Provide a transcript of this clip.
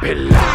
pelado.